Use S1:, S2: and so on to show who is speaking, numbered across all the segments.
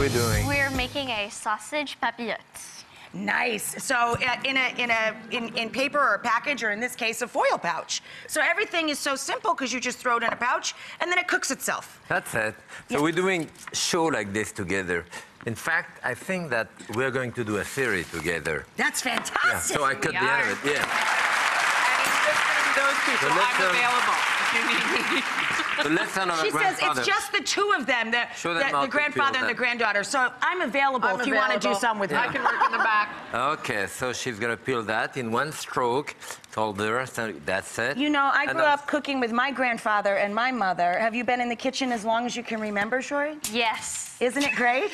S1: we doing?
S2: We're making a sausage papillote.
S3: Nice. So uh, in a in a in, in paper or a package, or in this case, a foil pouch. So everything is so simple because you just throw it in a pouch and then it cooks itself.
S1: That's it. So
S3: Yeah.
S1: we're doing show like this together. In fact, I think that we're going to do a series together.
S3: That's
S1: Yeah.
S3: fantastic.
S1: So I cut the end of it. Yeah.
S4: And it's just gonna be those two, so
S1: So
S4: I'm available if you need me.
S1: The lesson of
S3: She says it's just the two of them, the,
S1: Show
S3: the,
S1: them how
S3: the grandfather and the granddaughter. So I'm available
S4: I'm
S3: if you want to do
S4: available.
S3: some with me.
S4: I can work in the back.
S1: Okay, so she's gonna peel that in one stroke. Told her, so that's it.
S3: You know, I
S1: And
S3: grew up cooking with my grandfather and my mother. Have you been in the kitchen as long as you can remember, Shorey?
S2: Yes,
S3: Isn't it great?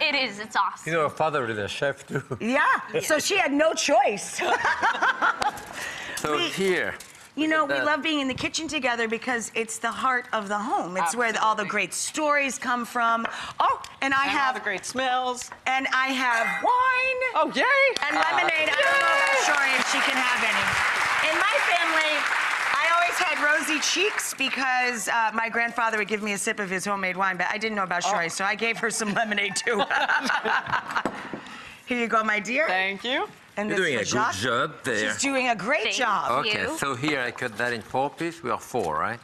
S2: it is. It's awesome.
S1: You know, her father is a chef too.
S3: Yeah. So she had no choice.
S1: So
S3: We-
S1: here,
S3: You know, we love being in the kitchen together because it's the heart of the home. It's where all the great stories come from. Oh, and I
S4: And all
S3: have
S4: the great smells.
S3: and I have wine
S4: Oh, yay!
S3: and lemonade. I don't know about Shorey if she can have any. In my family, I always had rosy cheeks because uh, my grandfather would give me a sip of his homemade wine, but I didn't know about Shorey, so I gave her some lemonade too. Here you go, my dear.
S4: Thank you.
S3: And
S1: you're doing a
S3: is
S1: good job there.
S3: She's doing a great
S2: Thank
S3: job.
S2: you.
S1: Okay, so here I cut that in four pieces. We are four, right?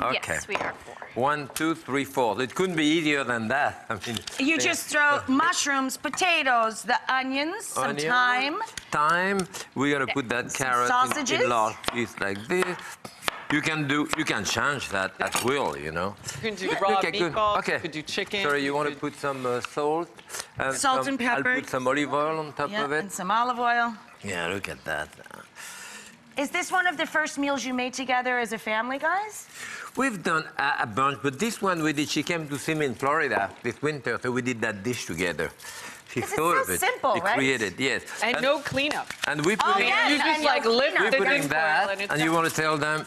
S1: Okay.
S2: Yes, we are four.
S1: One, two, three, four. It couldn't be easier than that. I mean,
S3: You just throw mushrooms, potatoes, the onions, some
S1: onion,
S3: thyme.
S1: Thyme. We're gonna put that
S3: Some
S1: carrot in-
S3: sausages.
S1: in large pieces like this. You can do. You can change that at will. You know.
S4: You can do raw
S1: Okay, good.
S4: meatballs.
S1: Okay.
S4: You could do chicken.
S1: Sorry, you want to put some uh, salt? And
S3: Salt
S1: some-
S3: and pepper.
S1: I'll put some olive oil on top
S3: Yeah,
S1: of it.
S3: and some olive oil.
S1: Yeah, look at that.
S3: Is this one of the first meals you made together as a family, guys?
S1: We've done a, a bunch, but this one we did. She came to see me in Florida this winter, so we did that dish together. She
S3: 'Cause it's
S1: thought
S3: so
S1: of it.
S3: simple,
S1: we
S3: right?
S1: created, yes.
S4: And no cleanup.
S1: And we put
S3: Oh,
S1: put
S3: yeah,
S4: You just
S3: no
S4: like lift
S3: cleanup.
S4: the
S1: we're putting
S4: tin foil
S1: that,
S4: and it's
S1: and you want to tell them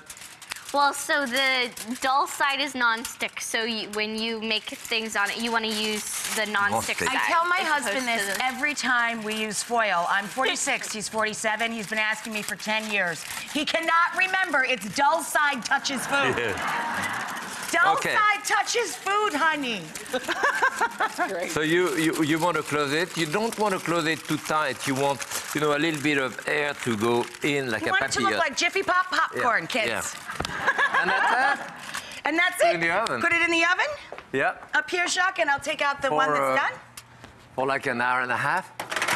S2: Well, so the dull side is non-stick. So you, when you make things on it, you want to use the non-stick
S1: Non-stick.
S2: side.
S3: I tell my husband this
S2: the-
S3: every time we use foil. I'm 46, he's 47. He's been asking me for 10 years. He cannot remember it's dull side touches food. Dull
S1: Okay.
S3: side touches food, honey.
S4: Great.
S1: So you, you, you want to close it. You don't want to close it too tight. You want, you know, a little bit of air to go in like
S3: You
S1: a
S3: want it to look like Jiffy Pop popcorn,
S1: Yeah,
S3: kids.
S1: And that's
S3: And that's it.
S1: it in the oven.
S3: Put it in the oven
S1: it. Yeah.
S3: up here, Jacques, and I'll take out the one that's
S1: uh,
S3: done.
S1: For like an hour and a half.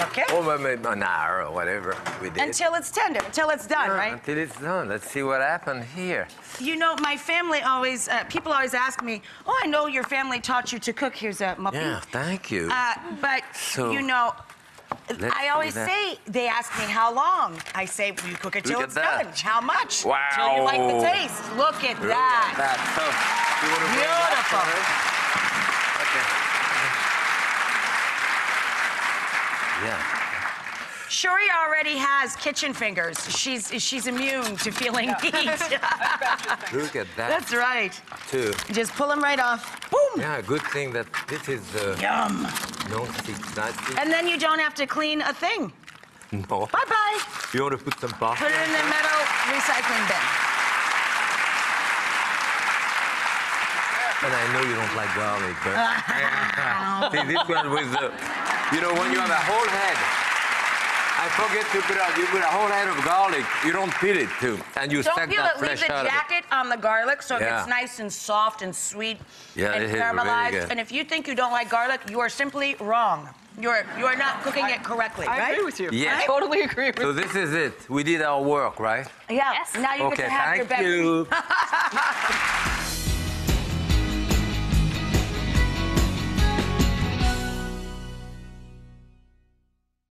S3: Okay.
S1: Or maybe an hour or whatever we did.
S3: Until it's tender, until it's done,
S1: Yeah,
S3: right?
S1: Until it's done. Let's see what happened here.
S3: You know, my family always, uh, people always ask me, oh, I know your family taught you to cook. Here's a muffin.
S1: Yeah, thank you.
S3: Uh, but,
S1: So,
S3: you know,
S1: let's
S3: I always say, they ask me how long. I say, you cook it till
S1: Look
S3: it's
S1: at that.
S3: done. How much? Wow. Till you
S1: Wow.
S3: like the taste. Look at
S1: Look
S3: that.
S1: at that. So, oh, you want to bring that
S3: Beautiful.
S1: Okay. Yeah.
S3: Shorey already has kitchen fingers. She's she's immune to feeling heat.
S1: Look at that
S3: That's right.
S1: too.
S3: Just pull them right off. Boom.
S1: Yeah, good thing that this is uh,
S3: Yum.
S1: non-stick nicely.
S3: And then you don't have to clean a thing.
S1: No.
S3: Bye bye.
S1: You want to put some pasta?
S3: Put it in the metal recycling bin.
S1: And I know you don't like garlic, but see this one with the, you know, when you have a whole head. I forget to put out. You put a whole head of garlic. You don't peel it too, and you
S3: Don't
S1: suck
S3: peel
S1: that
S3: it. Leave the
S1: out of it.
S3: jacket on the garlic so it
S1: Yeah.
S3: gets nice and soft and sweet
S1: Yeah,
S3: and
S1: it is really
S3: caramelized. And if you think you don't like garlic, you are simply wrong. You're you are not cooking it correctly,
S4: I
S3: right?
S4: agree with you.
S1: Yeah.
S4: I totally agree with
S1: So
S4: you.
S1: So this is it. We did our work, right?
S3: Yeah.
S2: Yes.
S3: Now you
S1: okay,
S3: get to have your
S1: thank you.